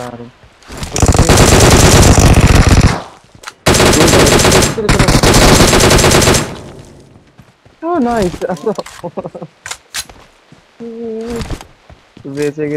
cara. Oh, nice! Vê se é que